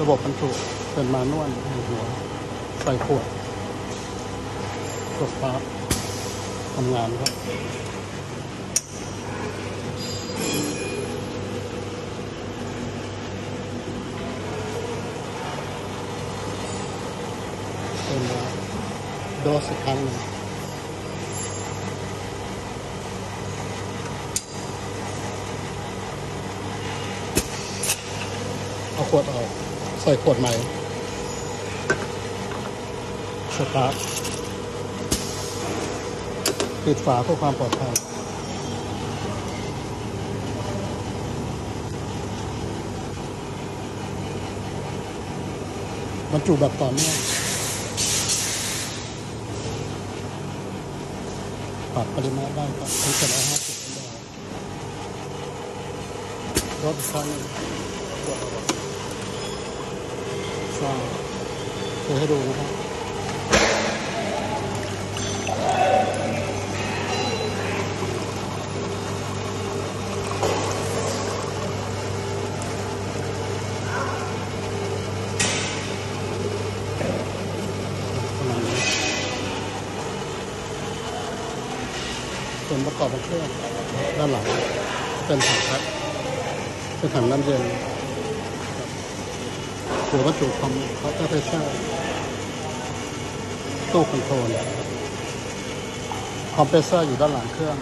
ระบบบรรจุเป็นมานวลหัว ใส่ขวดกดปั๊บทำงานครับเป็นโดสอีกครั้งหนึ่งเอาขวดออก ใส่ขวดใหม่ สตาร์ทปิดฝาเพื่อความปลอดภัยบรรจุแบบต่อเนื่องปรับปริมาณได้ครับถึงเจ็ดร้อยห้าสิบได้รถอีกครั้งหนึ่งกดเอาไว้ ใช่เดี๋ยวให้ดูนะครับประมาณนี้ส่วนประกอบของเครื่องด้านหลังเป็นถังพัดเป็นถังน้ำเย็น หัววัตถุคอมเคาน์เตอร์เพรสเชอร์ตู้คอนโทรลคอมเพรสเซอร์อยู่ด้านหลังเครื่อง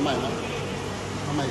นะใหม่